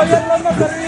Oye, no, no, no,